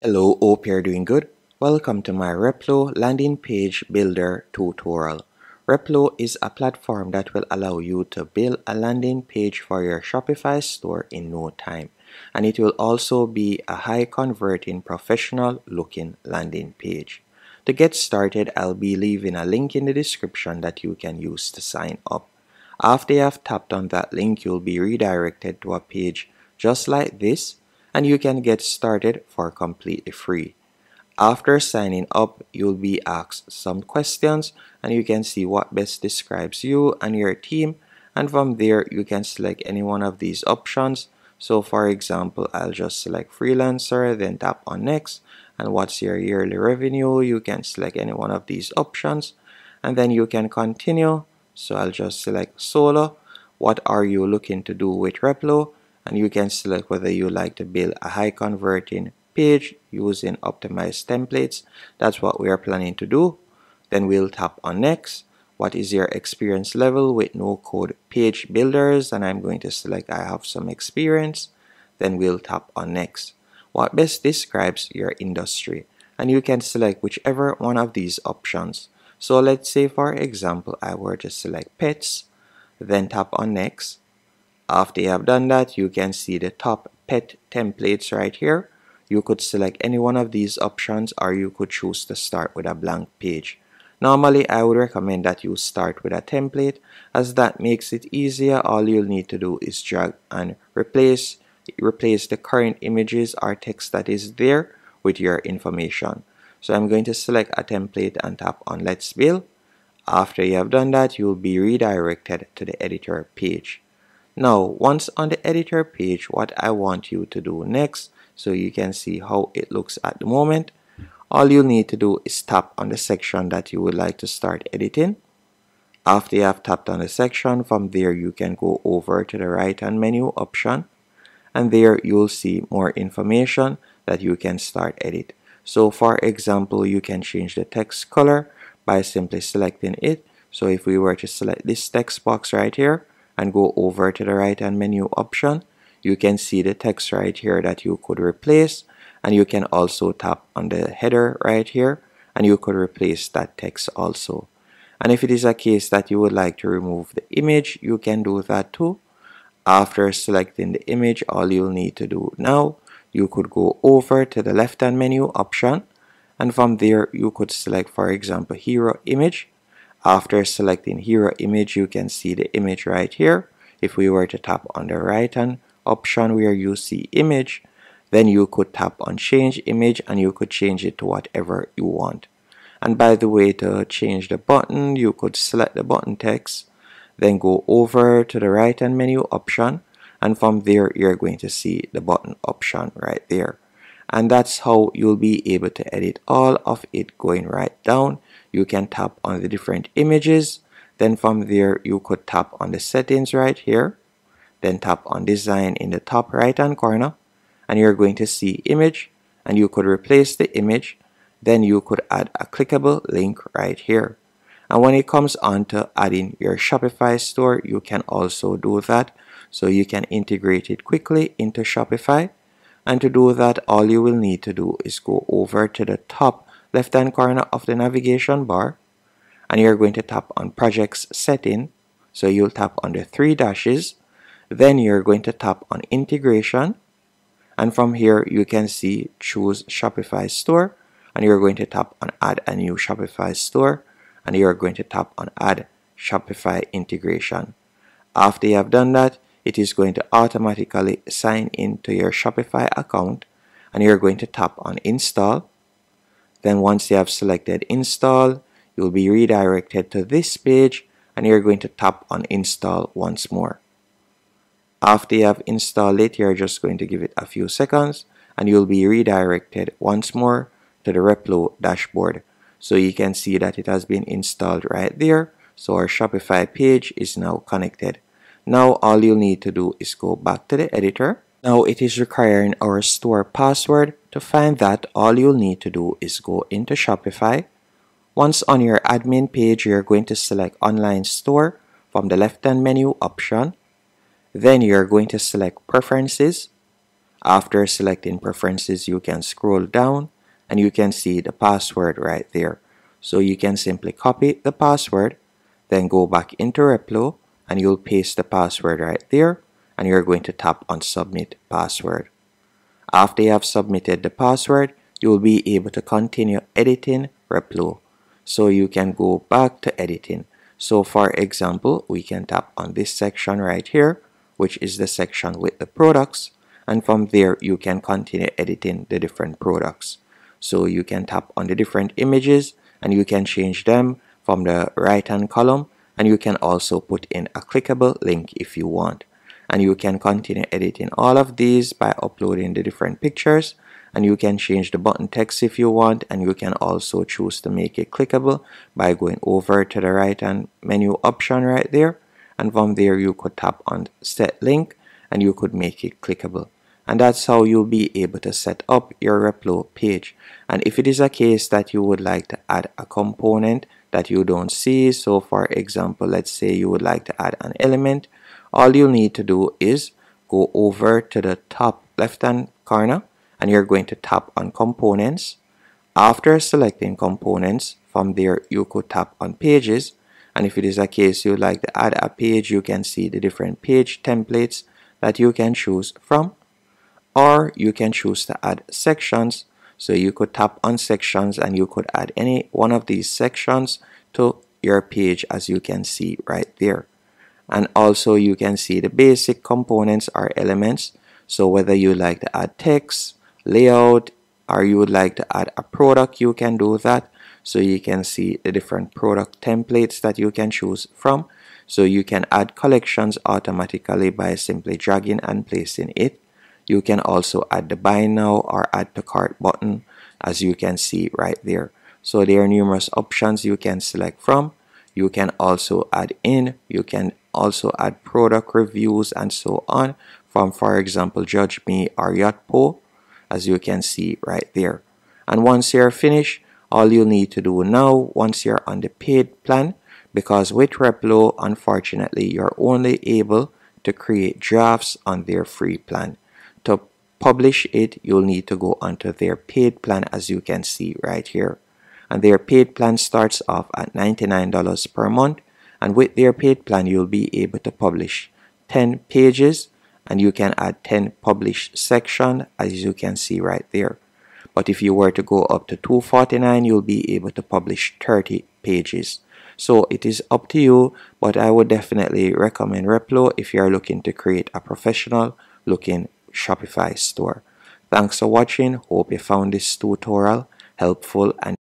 Hello, hope you're doing good. Welcome to my Replo landing page builder tutorial. Replo is a platform that will allow you to build a landing page for your Shopify store in no time. And it will also be a high converting professional looking landing page. To get started, I'll be leaving a link in the description that you can use to sign up. After you have tapped on that link, you'll be redirected to a page just like this and you can get started for completely free. After signing up, you'll be asked some questions and you can see what best describes you and your team and from there you can select any one of these options. So for example, I'll just select freelancer, then tap on next and what's your yearly revenue, you can select any one of these options and then you can continue. So I'll just select solo. What are you looking to do with Replo? And you can select whether you like to build a high converting page using optimized templates. That's what we are planning to do. Then we'll tap on next. What is your experience level with no code page builders? And I'm going to select I have some experience. Then we'll tap on next. What best describes your industry? And you can select whichever one of these options. So let's say for example I were to select pets then tap on next after you have done that, you can see the top pet templates right here. You could select any one of these options or you could choose to start with a blank page. Normally, I would recommend that you start with a template as that makes it easier. All you'll need to do is drag and replace, replace the current images or text that is there with your information. So I'm going to select a template and tap on Let's Build. After you have done that, you'll be redirected to the editor page. Now, once on the editor page, what I want you to do next, so you can see how it looks at the moment, all you need to do is tap on the section that you would like to start editing. After you have tapped on the section, from there you can go over to the right hand menu option and there you'll see more information that you can start edit. So for example, you can change the text color by simply selecting it. So if we were to select this text box right here, and go over to the right hand menu option. You can see the text right here that you could replace and you can also tap on the header right here and you could replace that text also. And if it is a case that you would like to remove the image you can do that too. After selecting the image all you'll need to do now you could go over to the left hand menu option and from there you could select for example hero image after selecting hero image, you can see the image right here. If we were to tap on the right hand option where you see image, then you could tap on change image and you could change it to whatever you want. And by the way, to change the button, you could select the button text, then go over to the right hand menu option, and from there, you're going to see the button option right there. And that's how you'll be able to edit all of it going right down. You can tap on the different images. Then from there you could tap on the settings right here. Then tap on design in the top right hand corner. And you're going to see image. And you could replace the image. Then you could add a clickable link right here. And when it comes on to adding your Shopify store you can also do that. So you can integrate it quickly into Shopify and to do that all you will need to do is go over to the top left hand corner of the navigation bar and you're going to tap on projects setting. So you'll tap on the three dashes. Then you're going to tap on integration. And from here you can see choose Shopify store and you're going to tap on add a new Shopify store and you're going to tap on add Shopify integration. After you have done that it is going to automatically sign into your Shopify account and you're going to tap on install then once you have selected install, you'll be redirected to this page and you're going to tap on install once more. After you have installed it, you're just going to give it a few seconds and you'll be redirected once more to the Replo dashboard. So you can see that it has been installed right there. So our Shopify page is now connected. Now all you'll need to do is go back to the editor now it is requiring our store password. To find that, all you'll need to do is go into Shopify. Once on your admin page, you're going to select Online Store from the left-hand menu option. Then you're going to select Preferences. After selecting preferences, you can scroll down and you can see the password right there. So you can simply copy the password, then go back into Replo and you'll paste the password right there and you're going to tap on submit password. After you have submitted the password, you will be able to continue editing Replo. So you can go back to editing. So for example, we can tap on this section right here, which is the section with the products. And from there, you can continue editing the different products. So you can tap on the different images and you can change them from the right hand column and you can also put in a clickable link if you want. And you can continue editing all of these by uploading the different pictures. And you can change the button text if you want. And you can also choose to make it clickable by going over to the right hand menu option right there. And from there you could tap on set link and you could make it clickable. And that's how you'll be able to set up your Replo page. And if it is a case that you would like to add a component that you don't see. So for example let's say you would like to add an element. All you need to do is go over to the top left hand corner and you're going to tap on components. After selecting components from there you could tap on pages. And if it is a case you'd like to add a page you can see the different page templates that you can choose from. Or you can choose to add sections so you could tap on sections and you could add any one of these sections to your page as you can see right there. And also you can see the basic components or elements. So whether you like to add text layout or you would like to add a product you can do that. So you can see the different product templates that you can choose from. So you can add collections automatically by simply dragging and placing it you can also add the buy now or add to cart button as you can see right there. So there are numerous options you can select from. You can also add in you can also add product reviews and so on from for example Judge.me or yotpo as you can see right there. And once you're finished all you need to do now once you're on the paid plan because with Replo unfortunately you're only able to create drafts on their free plan publish it you'll need to go onto their paid plan as you can see right here. And their paid plan starts off at $99 per month and with their paid plan you'll be able to publish 10 pages and you can add 10 published section as you can see right there. But if you were to go up to 249 you'll be able to publish 30 pages. So it is up to you but I would definitely recommend Replo if you are looking to create a professional looking Shopify store. Thanks for watching. Hope you found this tutorial helpful and